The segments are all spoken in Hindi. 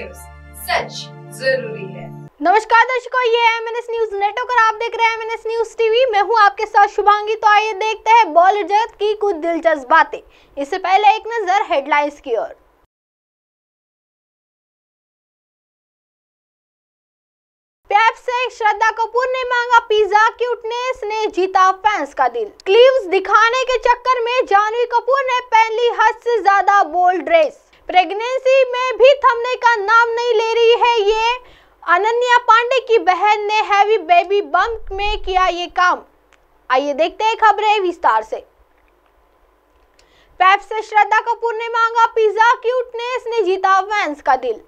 न्यूज़ सच ज़रूरी है। नमस्कार दर्शकों, ये है एमएनएस न्यूज़ नेटवर्क और आप देख रहे हैं एमएनएस न्यूज़ टीवी मैं हूँ आपके साथ शुभांगी। तो आइए देखते हैं बॉलीवुड जगत की कुछ दिलचस्प बातें। इससे पहले एक नज़र हेडलाइंस की ओर। पैप से श्रद्धा कपूर ने मांगा पिज्जा क्यूटनेस ने जीता फैंस का दिल। क्लीव्स दिखाने के चक्कर में जानवी कपूर ने पहन हद से ज़्यादा बोल्ड ड्रेस प्रेगनेंसी में भी थमने का नाम नहीं ले रही है ये। अनन्या पांडे की बहन ने हैवी बेबी बम्प में किया ये काम। आइए देखते हैं खबरें विस्तार से। पैप से श्रद्धा कपूर ने मांगा पिज्जा क्यूटनेस ने जीता फैंस का दिल।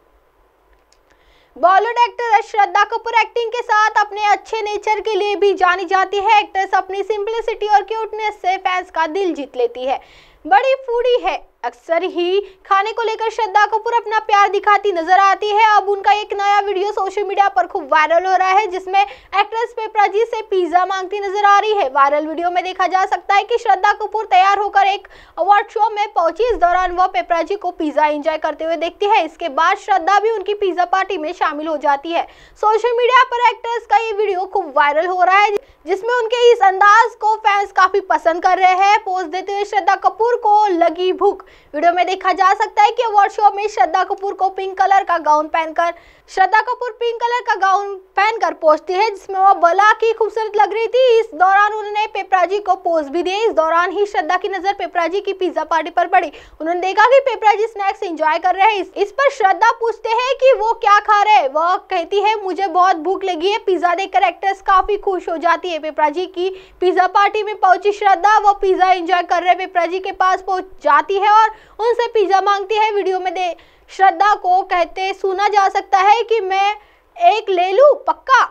Bollywood actor Shraddha Kapoor acting के साथ अपने अच्छे नेचर के लिए भी जानी जाती है। एक्ट्रेस अपनी सिंपलिसिटी और क्यूटनेस से फैंस का दिल जीत लेती है। बड़ी फूडी है। अक्सर ही खाने को लेकर श्रद्धा कपूर अपना प्यार दिखाती नज़र आती है। अब उनका एक नया वीडियो सोशल मीडिया पर खूब वायरल हो रहा है, जिसमें एक्ट्रेस पेपरा जी से पिज्जा मांगती नज़र आ रही है। वायरल वीडियो में देखा जा सकता है कि श्रद्धा कपूर तैयार होकर एक अवार्ड शो में पहुँची। इस दौरान वह पेपरा जी को पिज्जा एंजॉय करते हुए देखती है। इसके बाद श्रद्धा भी उनकी पिज्जा पार्टी में शामिल हो जाती है। सोशल मीडिया पर एक्ट्रेस का ये वीडियो खूब वायरल हो रहा है, जिसमें उनके इस अंदाज को फैंस काफ़ी पसंद कर रहे हैं। पोस्ट देते हुए श्रद्धा कपूर को लगी भूख। वीडियो में देखा जा सकता है कि अवार्ड शो में श्रद्धा कपूर को पिंक कलर का गाउन पहनकर श्रद्धा कपूर पिंक कलर का गाउन पहनकर पहुँचती है जिसमें वह बला की खूबसूरत लग रही थी। इस दौरान उन्होंने पेपराजी को पोज भी दिए। इस दौरान ही श्रद्धा की नज़र पेपराजी की पिज्जा पार्टी पर पड़ी। उन्होंने देखा कि पेपराजी स्नैक्स एंजॉय कर रहे हैं। इस, पर श्रद्धा पूछते हैं कि वो क्या खा रहे हैं। वह कहती है मुझे बहुत भूख लगी है। पिज्जा देखकर एक्ट्रेस काफ़ी खुश हो जाती है। पेपराजी की पिज्जा पार्टी में पहुँची श्रद्धा। वो पिज्जा एंजॉय कर रहे पेपराजी के पास पहुँच जाती है और उनसे पिज्जा मांगती है। वीडियो में दे, श्रद्धा को कहते सुना जा सकता है कि मैं एक ले लूँ? पक्का?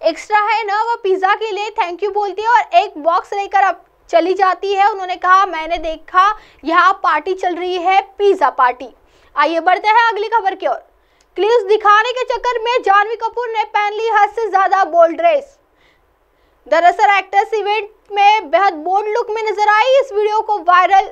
एक्स्ट्रा है ना वो पिज़्ज़ा के लिए? थैंक यू बोलती है और एक बॉक्स लेकर अब चली जाती है। उन्होंने कहा, मैंने देखा, यहाँ पार्टी चल रही है, पिज़्ज़ा पार्टी आइए बढ़ते हैं अगली खबर की ओर। क्लिप्स दिखाने के चक्कर में जानवी कपूर ने पहन ली हद से ज़्यादा बोल्ड ड्रेस दरअसल एक्ट्रेस इवेंट में बेहद बोल्ड लुक में नज़र आई। इस वीडियो को वायरल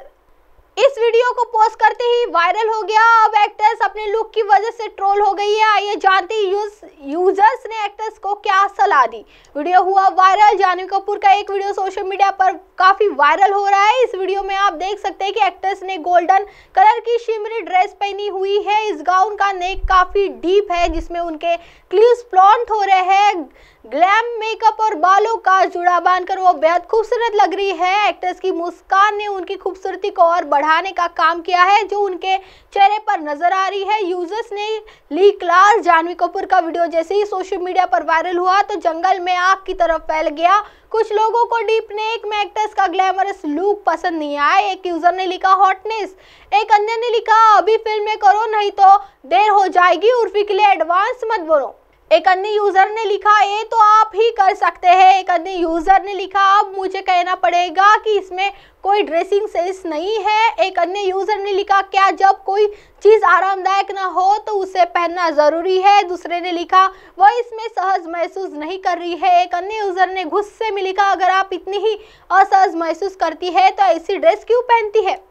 इस वीडियो को पोस्ट करते ही वायरल हो गया। अब एक्ट्रेस अपने लुक की वजह से ट्रोल हो गई है। आइए जानते यूज़ यूज़र्स ने एक्ट्रेस को क्या सलाह दी। वीडियो हुआ वायरल जानवी कपूर का एक वीडियो सोशल मीडिया पर काफ़ी वायरल हो रहा है। इस वीडियो में आप देख सकते हैं कि एक्ट्रेस ने गोल्डन कलर की शिमरी ड्रेस पहनी हुई है। इस गाउन का नेक काफ़ी डीप है, जिसमें उनके क्लीव्स प्लॉन्ट हो रहे हैं। ग्लैम मेकअप और बालों का जुड़ा बांधकर वो बेहद खूबसूरत लग रही है। एक्ट्रेस की मुस्कान ने उनकी खूबसूरती को और बढ़ाने का काम किया है, जो उनके चेहरे पर नज़र आ रही है। यूज़र्स ने ली क्लास जानवी कपूर का वीडियो जैसे ही सोशल मीडिया पर वायरल हुआ तो जंगल में आग की तरफ़ फैल गया। कुछ लोगों को डीप नेक में एक्ट्रेस का ग्लैमरस लुक पसंद नहीं आया। एक यूज़र ने लिखा, हॉटनेस। एक अन्य ने लिखा, अभी फ़िल्म में करो, नहीं तो देर हो जाएगी। उर्फी के लिए एडवांस मत बोलो एक अन्य यूज़र ने लिखा ये तो आप ही कर सकते हैं। एक अन्य यूज़र ने लिखा, अब मुझे कहना पड़ेगा कि इसमें कोई ड्रेसिंग सेंस नहीं है। एक अन्य यूज़र ने लिखा, क्या जब कोई चीज़ आरामदायक ना हो तो उसे पहनना ज़रूरी है? दूसरे ने लिखा, वह इसमें सहज महसूस नहीं कर रही है। एक अन्य यूज़र ने गुस्से में लिखा, अगर आप इतनी ही असहज महसूस करती है तो ऐसी ड्रेस क्यों पहनती है?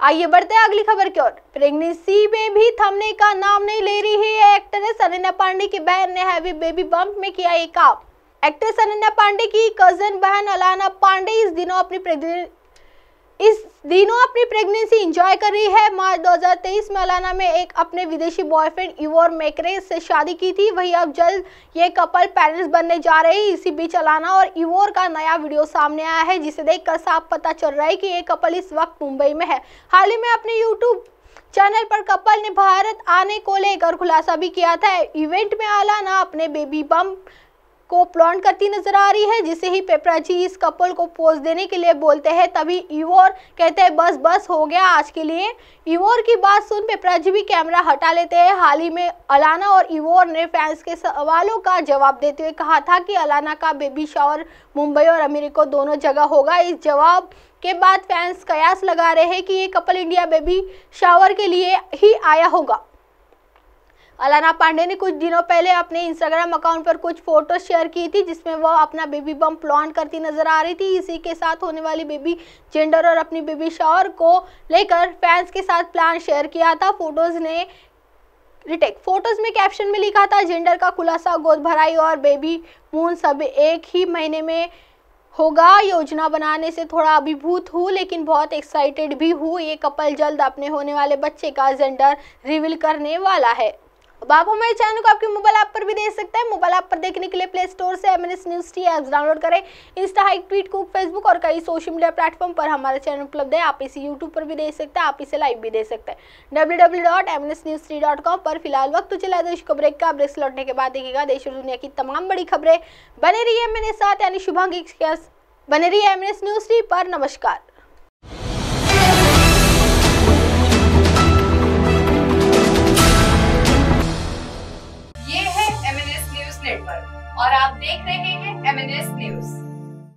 आइए बढ़ते हैं अगली खबर की ओर। प्रेगनेंसी में भी थमने का नाम नहीं ले रही है एक्ट्रेस अनन्या पांडे की बहन ने हैवी बेबी बम्प में किया ये काम। एक्ट्रेस अनन्या पांडे की कज़न बहन अलाना पांडे इस दिनों अपनी इस दिनों अपनी प्रेगनेंसी एंजॉय कर रही है। मार्च 2023 में अलाना में एक अपने विदेशी बॉयफ्रेंड इवोर मेकरे से शादी की थी। वही अब जल्द ये कपल पेरेंट्स बनने जा रहे हैं। इसी बीच अलाना और इवोर का नया वीडियो सामने आया है, जिसे देखकर साफ़ पता चल रहा है कि ये कपल इस वक्त मुंबई में है। हाल ही में अपने यूट्यूब चैनल पर कपल ने भारत आने को लेकर खुलासा भी किया था। इवेंट में अलाना अपने बेबी बम को प्लॉन्ट करती नज़र आ रही है, जिसे ही पेपराजी इस कपल को पोज देने के लिए बोलते हैं। तभी इवोर कहते हैं, बस बस, हो गया आज के लिए। इवोर की बात सुन पेपराजी भी कैमरा हटा लेते हैं। हाल ही में अलाना और इवोर ने फैंस के सवालों का जवाब देते हुए कहा था कि अलाना का बेबी शावर मुंबई और अमेरिका दोनों जगह होगा। इस जवाब के बाद फैंस कयास लगा रहे हैं कि ये कपल इंडिया बेबी शावर के लिए ही आया होगा। अलाना पांडे ने कुछ दिनों पहले अपने इंस्टाग्राम अकाउंट पर कुछ फ़ोटो शेयर की थी, जिसमें वह अपना बेबी बम प्लान करती नज़र आ रही थी। इसी के साथ होने वाली बेबी जेंडर और अपनी बेबी शॉर को लेकर फैंस के साथ प्लान शेयर किया था। फ़ोटोज़ ने रिटेक फ़ोटोज़ में कैप्शन में लिखा था जेंडर का खुलासा, गोद भराई और बेबी मून सब एक ही महीने में होगा। योजना बनाने से थोड़ा अभिभूत हूँ, लेकिन बहुत एक्साइटेड भी हूँ। ये कपल जल्द अपने होने वाले बच्चे का जेंडर रिवील करने वाला है। अब आप हमारे चैनल को आपके मोबाइल ऐप पर भी देख सकते हैं। मोबाइल ऐप पर देखने के लिए प्ले स्टोर से M N S news T app download करें। इंस्टा हाइक ट्वीट को फेसबुक और कई सोशल मीडिया प्लेटफॉर्म पर हमारा चैनल उपलब्ध है। आप इसे यूट्यूब पर भी देख सकते हैं, आप इसे लाइव भी देख सकते हैं। डब्ल्यू पर फ़िलहाल वक्त तो चला देश को ब्रेक का ब्रेक लौटने के बाद देखिएगा, देश और दुनिया की तमाम बड़ी खबरें। बने रही है मेरे साथ, यानी शुभांगी बने रही है एम न्यूज़ टी पर। नमस्कार।